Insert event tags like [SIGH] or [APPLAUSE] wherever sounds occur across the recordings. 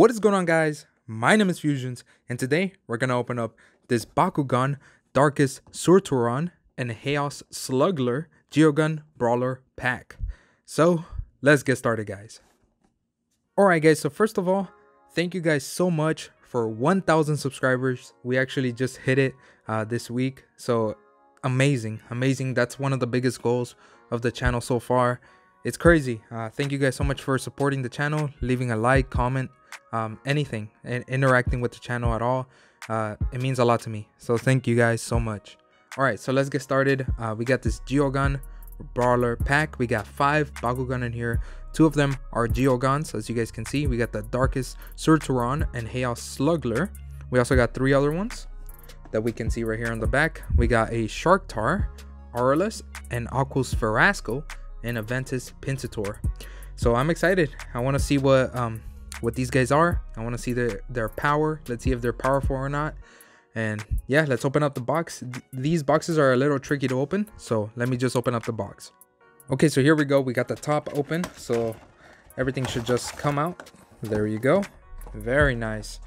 What is going on guys? My name is FuZzionZ and today we're gonna open up this Bakugan Darkus Surturan and Haos Sluggler Geogan Brawler pack. So let's get started guys. Alright guys, so first of all, thank you guys so much for 1000 subscribers. We actually just hit it uh, this week. So amazing, amazing. That's one of the biggest goals of the channel so far. It's crazy. Uh, thank you guys so much for supporting the channel, leaving a like, comment, um, anything, and interacting with the channel at all. Uh, it means a lot to me. So thank you guys so much. All right, so let's get started. Uh, we got this Geogan Brawler pack. We got five Bakugan in here. Two of them are Geogans, as you guys can see. We got the Darkus Surturan and Haos Sluggler. We also got three other ones that we can see right here on the back. We got a Sharktar, Aurelus, and Aquos Ferasco, and Aventus Pinsir. So I'm excited. I want to see what um what these guys are. I want to see their their power. Let's see if they're powerful or not. And yeah, let's open up the box. Th these boxes are a little tricky to open, so let me just open up the box. Okay, so here we go. We got the top open, so everything should just come out. There you go. Very nice.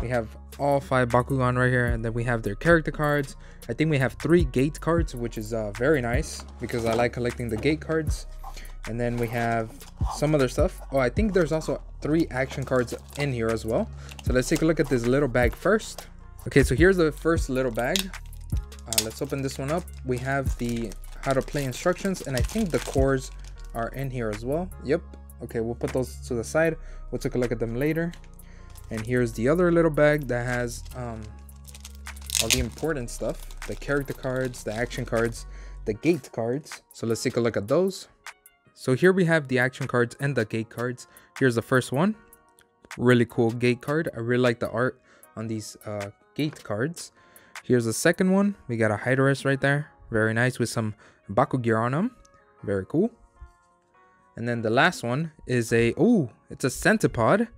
We have all five Bakugan right here, and then we have their character cards. I think we have three gate cards, which is uh, very nice because I like collecting the gate cards. And then we have some other stuff. Oh, I think there's also three action cards in here as well. So let's take a look at this little bag first. Okay, so here's the first little bag. Uh, let's open this one up. We have the how to play instructions, and I think the cores are in here as well. Yep. Okay, we'll put those to the side. We'll take a look at them later. And here's the other little bag that has um, all the important stuff. The character cards, the action cards, the gate cards. So let's take a look at those. So here we have the action cards and the gate cards. Here's the first one. Really cool gate card. I really like the art on these uh, gate cards. Here's the second one. We got a Hydorous right there. Very nice with some Bakugear on them. Very cool. And then the last one is a, oh, it's a Centipod.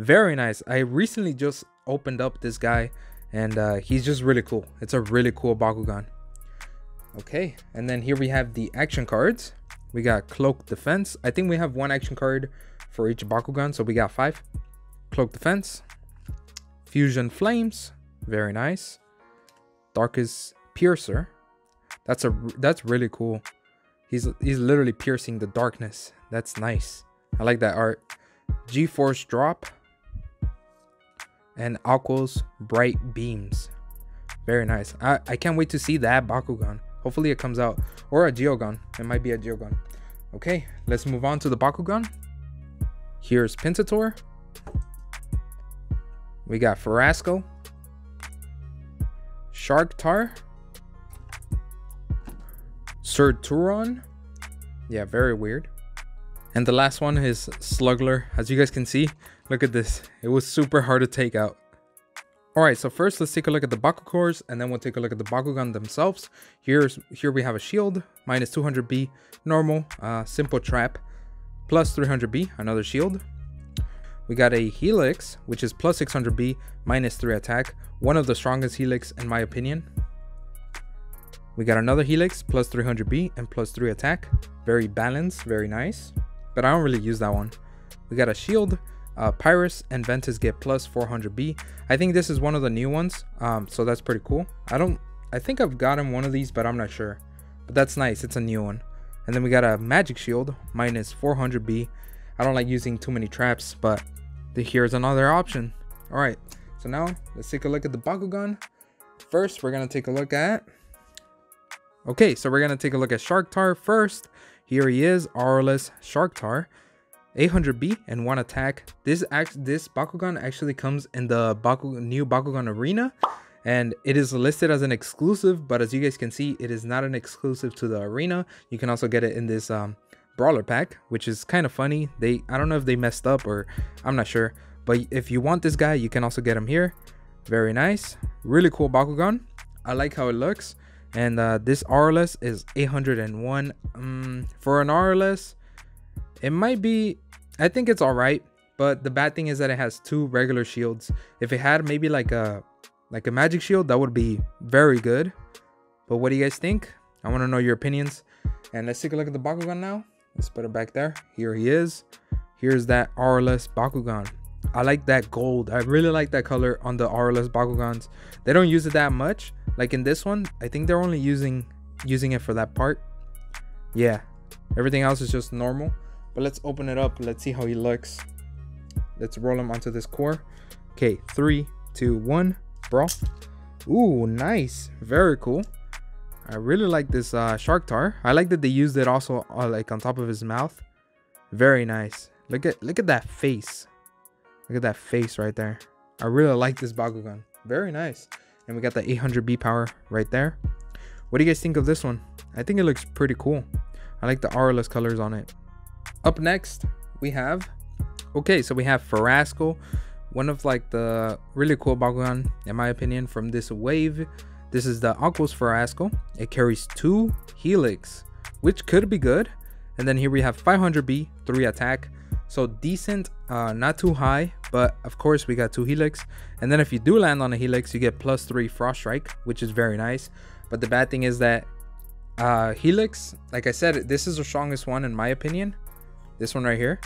Very nice. I recently just opened up this guy and uh, he's just really cool. It's a really cool Bakugan. Okay, and then here we have the action cards. We got Cloak Defense. I think we have one action card for each Bakugan, so we got five. Cloak Defense. Fusion Flames. Very nice. Darkest Piercer. That's a that's really cool. He's he's literally piercing the darkness. That's nice. I like that art. G-Force Drop and Aquos Bright Beams. Very nice. I, I can't wait to see that Bakugan. Hopefully it comes out. Or a Geogan. It might be a Geogan. Okay, let's move on to the Bakugan. Here's Pinsir. We got Ferasco. Sharktar. Surturan. Yeah, very weird. And the last one is Sluggler. As you guys can see, look at this. It was super hard to take out. Alright, so first let's take a look at the Bakugear and then we'll take a look at the Bakugan themselves. Here's Here we have a shield, minus 200B, normal, uh, simple trap, plus 300B, another shield. We got a Helix, which is plus 600B, minus 3 attack, one of the strongest Helix in my opinion. We got another Helix, plus 300B and plus 3 attack, very balanced, very nice but I don't really use that one. We got a shield, uh, Pyrus and Ventus get plus 400B. I think this is one of the new ones, um, so that's pretty cool. I don't, I think I've gotten one of these, but I'm not sure. But that's nice, it's a new one. And then we got a Magic Shield, minus 400B. I don't like using too many traps, but the, here's another option. All right, so now let's take a look at the Bakugan. First, we're gonna take a look at, okay, so we're gonna take a look at Sharktar first. Here he is, Aurelus Sharktar. 800B and one attack. This act this Bakugan actually comes in the Baku new Bakugan Arena and it is listed as an exclusive, but as you guys can see, it is not an exclusive to the arena. You can also get it in this um, brawler pack, which is kind of funny. They I don't know if they messed up or I'm not sure, but if you want this guy, you can also get him here. Very nice, really cool Bakugan. I like how it looks and uh, this Aurelus is 801 um, for an Aurelus it might be I think it's all right but the bad thing is that it has two regular shields. If it had maybe like a like a magic shield that would be very good. But what do you guys think? I want to know your opinions. And let's take a look at the Bakugan now. Let's put it back there. Here he is. Here's that Aurelus Bakugan I like that gold. I really like that color on the Aurelus Bakugans. They don't use it that much. Like in this one, I think they're only using using it for that part. Yeah, everything else is just normal. But let's open it up. Let's see how he looks. Let's roll him onto this core. Okay, three, two, one, bro. Ooh, nice. Very cool. I really like this uh, Sharktar. I like that they used it also uh, like on top of his mouth. Very nice. Look at look at that face. Look at that face right there. I really like this Bakugan. Very nice. And we got the 800B power right there. What do you guys think of this one? I think it looks pretty cool. I like the Aurelus colors on it. Up next, we have... Okay, so we have Ferasco. One of like the really cool Bakugan, in my opinion, from this wave. This is the Aquos Ferasco. It carries two Helix, which could be good. And then here we have 500B, 3 attack. So decent, uh, not too high, but of course we got two Helix. And then if you do land on a Helix, you get plus 3 Frost Strike, which is very nice. But the bad thing is that uh, Helix, like I said, this is the strongest one in my opinion. This one right here.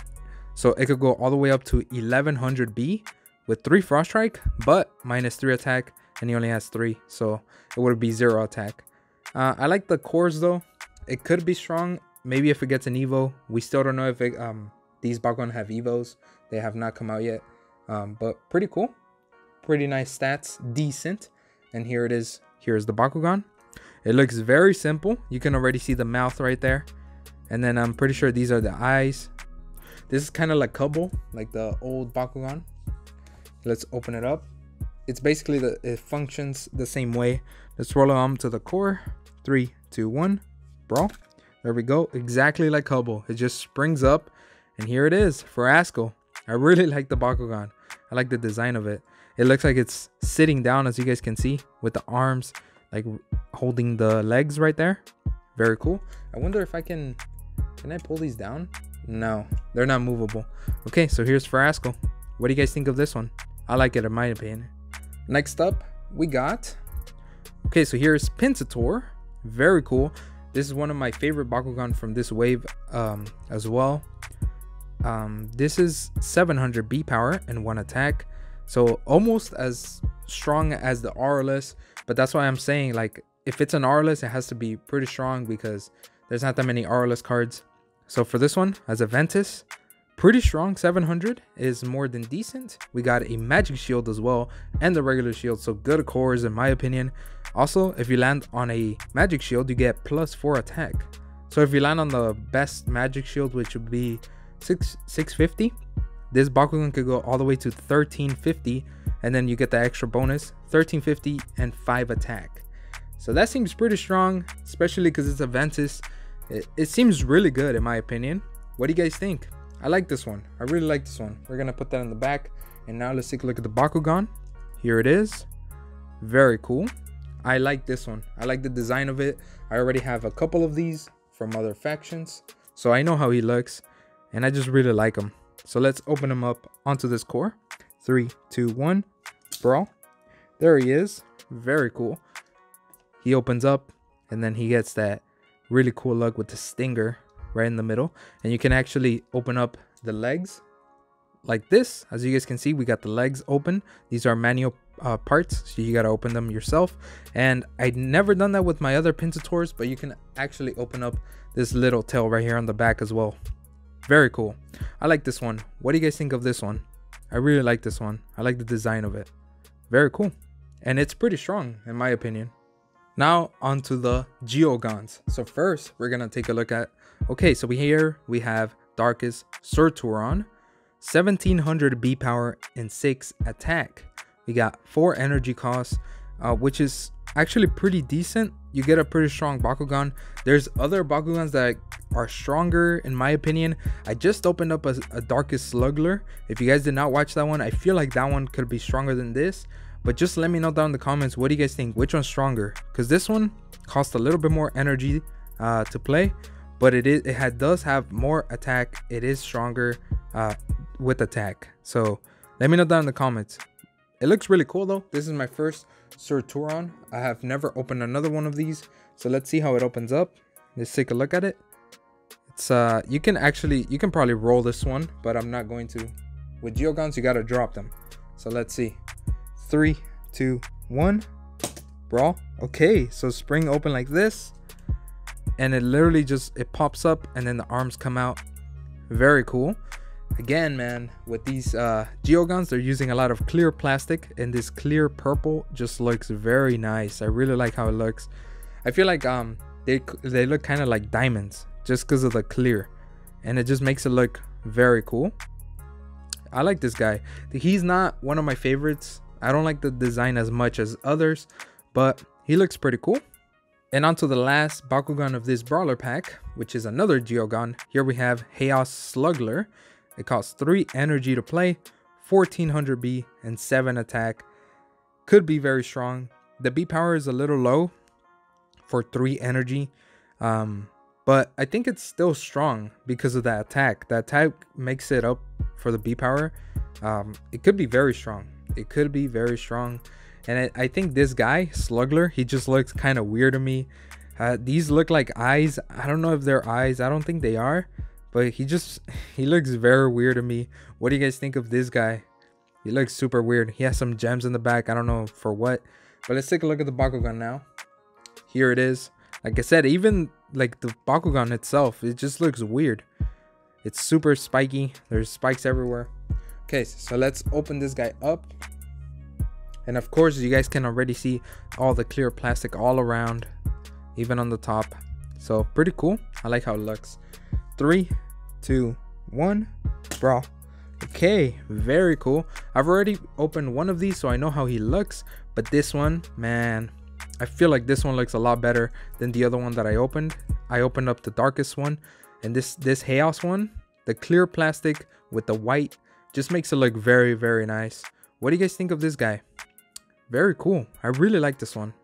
So it could go all the way up to 1100B with 3 Frost Strike, but minus 3 attack, and he only has 3. So it would be 0 attack. Uh, I like the cores though. It could be strong. Maybe if it gets an Evo. We still don't know if it, um, these Bakugan have Evos. They have not come out yet. Um, but pretty cool. Pretty nice stats. Decent. And here it is. Here's the Bakugan. It looks very simple. You can already see the mouth right there. And then I'm pretty sure these are the eyes. This is kind of like Kubo, like the old Bakugan. Let's open it up. It's basically the it functions the same way. Let's roll them to the core. Three, two, one. Bro. There we go. Exactly like Kubo. It just springs up. And here it is Ferasco. I really [LAUGHS] like the Bakugan. I like the design of it. It looks like it's sitting down as you guys can see with the arms like holding the legs right there. Very cool. I wonder if I can, can I pull these down? No, they're not movable. Okay, so here's Ferasco. What do you guys think of this one? I like it in my opinion. Next up, we got, okay, so here's Pinsir. Very cool. This is one of my favorite Bakugan from this wave um, as well. Um, this is 700 B power and one attack. So almost as strong as the Aurelus, but that's why I'm saying like if it's an Aurelus, it has to be pretty strong because there's not that many Aurelus cards. So for this one, as a Ventus, pretty strong 700 is more than decent. We got a magic shield as well and the regular shield, so good cores in my opinion. Also, if you land on a magic shield, you get plus 4 attack. So if you land on the best magic shield, which would be 6 650, this Bakugan could go all the way to 1350 and then you get the extra bonus 1350 and 5 attack. So that seems pretty strong, especially because it's a Ventus. It, it seems really good in my opinion. What do you guys think? I like this one. I really like this one. We're gonna put that in the back. And now let's take a look at the Bakugan. Here it is. Very cool. I like this one. I like the design of it. I already have a couple of these from other factions. So I know how he looks. And I just really like them. So let's open him up onto this core. Three, two, one brawl. There he is. Very cool. He opens up and then he gets that really cool look with the stinger right in the middle. And you can actually open up the legs like this. As you guys can see, we got the legs open. These are manual uh, parts, so you gotta open them yourself. And I'd never done that with my other Pincitaurs, but you can actually open up this little tail right here on the back as well. Very cool. I like this one. What do you guys think of this one? I really like this one. I like the design of it. Very cool. And it's pretty strong in my opinion. Now onto the Geogans. So first we're gonna take a look at, okay, so we here we have Darkus Surturan, 1700 B power and 6 attack. We got 4 energy costs, uh, which is actually pretty decent. You get a pretty strong Bakugan. There's other Bakugans that are stronger in my opinion. I just opened up a, a Darkus Sluggler. If you guys did not watch that one, I feel like that one could be stronger than this. But just let me know down in the comments, what do you guys think? Which one's stronger? Because this one costs a little bit more energy uh, to play, but it is it had, does have more attack. It is stronger uh, with attack. So let me know down in the comments. It looks really cool though. This is my first Surturan. I have never opened another one of these. So let's see how it opens up. Let's take a look at it. It's uh you can actually you can probably roll this one, but I'm not going to. with Geogans, you gotta drop them. So let's see. Three, two, one. Brawl. Okay, so spring open like this. And it literally just, it pops up and then the arms come out. Very cool. Again, man, with these uh, Geogans, they're using a lot of clear plastic and this clear purple just looks very nice. I really like how it looks. I feel like um they, they look kind of like diamonds just because of the clear and it just makes it look very cool. I like this guy. He's not one of my favorites. I don't like the design as much as others, but he looks pretty cool. And on to the last Bakugan of this brawler pack, which is another Geogan. Here we have Haos Sluggler. It costs 3 energy to play, 1400 B, and 7 attack. Could be very strong. The B power is a little low for 3 energy. Um, but I think it's still strong because of that attack. That attack makes it up for the B power. Um, it could be very strong. It could be very strong. And I, think this guy, Sluggler, he just looks kind of weird to me. Uh, these look like eyes. I don't know if they're eyes. I don't think they are. But he just, [SIGHS] he looks very weird to me. What do you guys think of this guy? He looks super weird. He has some gems in the back. I don't know for what. But let's take a look at the Bakugan now. Here it is. Like I said, even like the Bakugan itself, it just looks weird. It's super spiky. There's spikes everywhere. Okay, so let's open this guy up. And of course, you guys can already see all the clear plastic all around, even on the top. So pretty cool. I like how it looks. Three, two, one, brawl. Okay, very cool. I've already opened one of these, so I know how he looks. But this one, man, I feel like this one looks a lot better than the other one that I opened. I opened up the Darkus one and this this Haos one, the clear plastic with the white just makes it look very, very nice. What do you guys think of this guy? Very cool. I really like this one.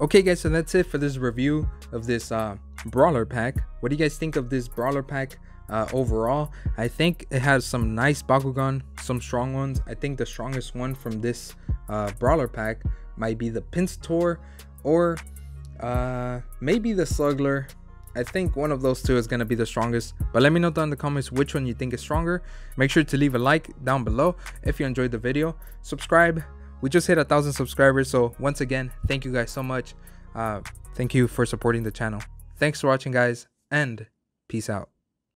Okay guys, so that's it for this review of this uh, brawler pack. What do you guys think of this brawler pack? Uh, overall. I think it has some nice Bakugan, some strong ones. I think the strongest one from this uh, Brawler pack might be the Pincitaur or uh, maybe the Sluggler. I think one of those two is going to be the strongest. But let me know down in the comments which one you think is stronger. Make sure to leave a like down below if you enjoyed the video. Subscribe. We just hit a thousand subscribers. So once again, thank you guys so much. Uh, thank you for supporting the channel. Thanks for watching guys and peace out.